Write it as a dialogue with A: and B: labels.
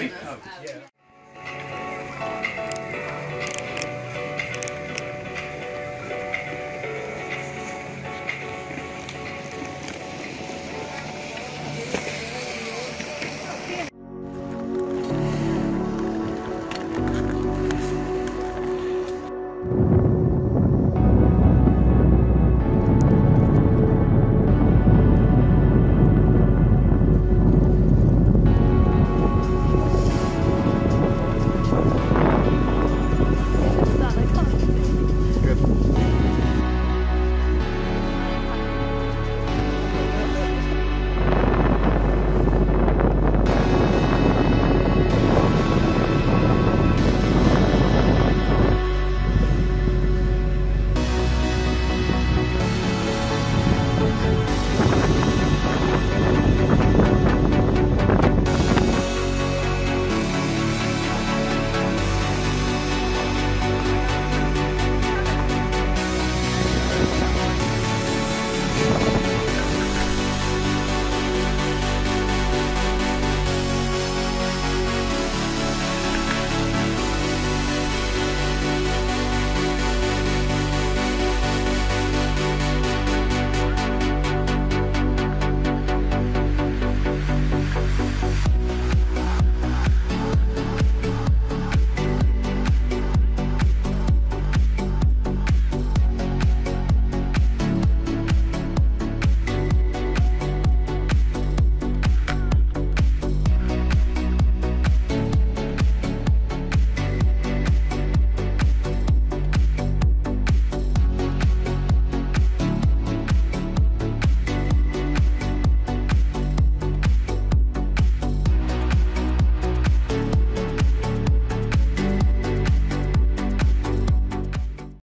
A: Yeah.